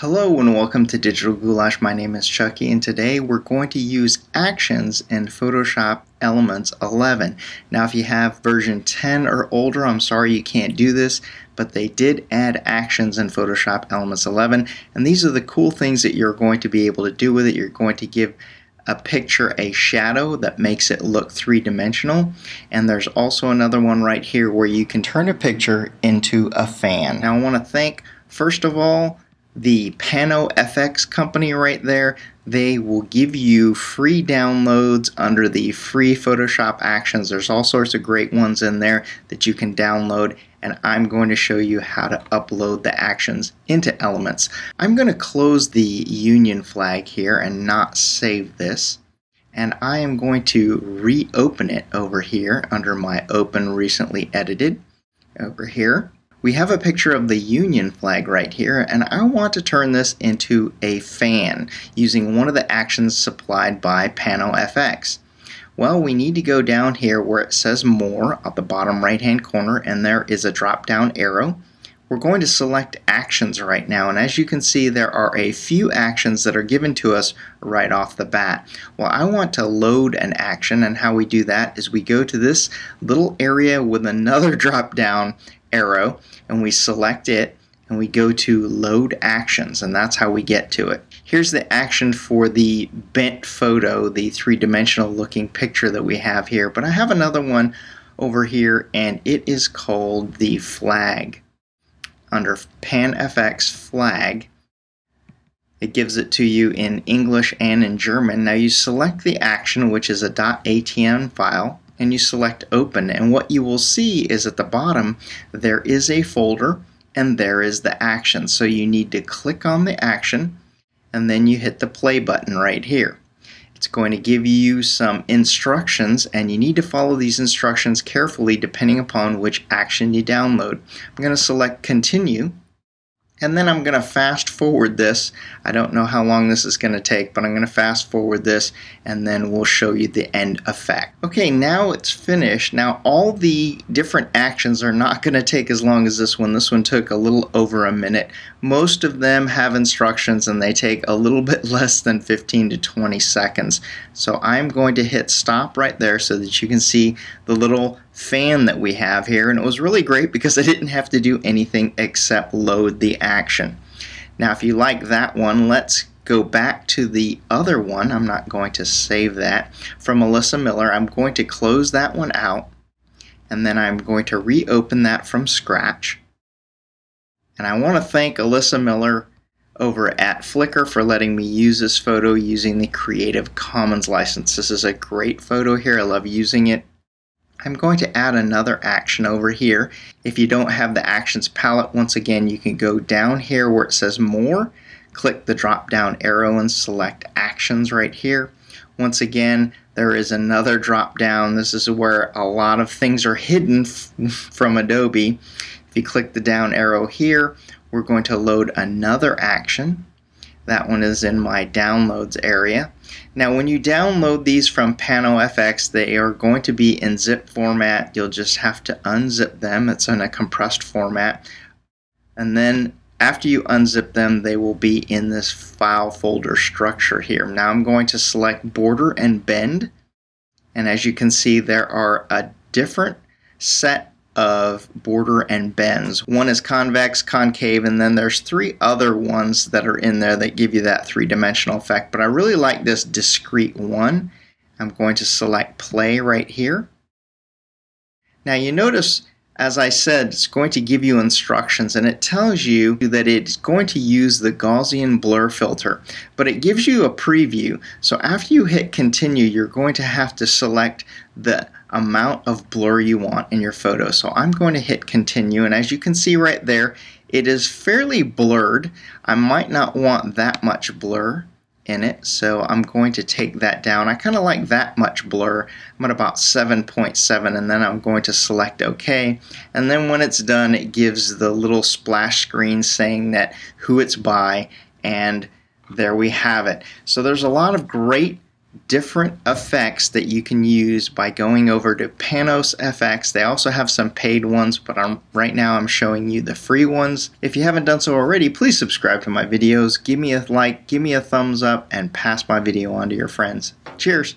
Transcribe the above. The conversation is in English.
Hello and welcome to Digital Goulash. My name is Chucky and today we're going to use actions in Photoshop Elements 11. Now if you have version 10 or older, I'm sorry you can't do this, but they did add actions in Photoshop Elements 11 and these are the cool things that you're going to be able to do with it. You're going to give a picture a shadow that makes it look three-dimensional and there's also another one right here where you can turn a picture into a fan. Now I want to thank first of all the PanosFX company right there, they will give you free downloads under the free Photoshop actions. There's all sorts of great ones in there that you can download and I'm going to show you how to upload the actions into Elements. I'm going to close the Union flag here and not save this and I am going to reopen it over here under my Open Recently Edited over here we have a picture of the Union flag right here, and I want to turn this into a fan using one of the actions supplied by PanosFX. Well, we need to go down here where it says More at the bottom right hand corner, and there is a drop down arrow. We're going to select actions right now, and as you can see, there are a few actions that are given to us right off the bat. Well, I want to load an action, and how we do that is we go to this little area with another drop down arrow and we select it and we go to load actions and that's how we get to it. Here's the action for the bent photo, the three-dimensional looking picture that we have here, but I have another one over here and it is called the flag. Under PanosFX flag, it gives it to you in English and in German. Now you select the action, which is a .atn file, and you select open. And what you will see is at the bottom there is a folder and there is the action. So you need to click on the action and then you hit the play button right here. It's going to give you some instructions and you need to follow these instructions carefully depending upon which action you download. I'm going to select continue and then I'm going to fast forward this. I don't know how long this is going to take, but I'm going to fast forward this and then we'll show you the end effect. Okay, now it's finished. Now all the different actions are not going to take as long as this one. This one took a little over a minute. Most of them have instructions and they take a little bit less than 15 to 20 seconds. So I'm going to hit stop right there so that you can see the little fan that we have here and it was really great because I didn't have to do anything except load the action. Now if you like that one let's go back to the other one. I'm not going to save that from Melissa Miller. I'm going to close that one out and then I'm going to reopen that from scratch. And I want to thank Alyssa Miller over at Flickr for letting me use this photo using the Creative Commons license. This is a great photo here. I love using it. I'm going to add another action over here. If you don't have the actions palette, once again, you can go down here where it says more, click the drop down arrow and select actions right here. Once again, there is another drop down. This is where a lot of things are hidden from Adobe. If you click the down arrow here, we're going to load another action. That one is in my downloads area. Now when you download these from PanosFX, they are going to be in zip format. You'll just have to unzip them. It's in a compressed format. And then after you unzip them, they will be in this file folder structure here. Now I'm going to select border and bend. And as you can see, there are a different set of border and bends. One is convex, concave, and then there's three other ones that are in there that give you that three-dimensional effect. But I really like this discrete one. I'm going to select play right here. Now you notice as I said, it's going to give you instructions and it tells you that it's going to use the Gaussian blur filter, but it gives you a preview. So after you hit continue, you're going to have to select the amount of blur you want in your photo. So I'm going to hit continue and as you can see right there, it is fairly blurred. I might not want that much blur in it so I'm going to take that down. I kind of like that much blur. I'm at about 7.7 and then I'm going to select OK and then when it's done it gives the little splash screen saying that who it's by and there we have it. So there's a lot of great different effects that you can use by going over to Panos FX. They also have some paid ones, but I'm, right now I'm showing you the free ones. If you haven't done so already, please subscribe to my videos, give me a like, give me a thumbs up, and pass my video on to your friends. Cheers!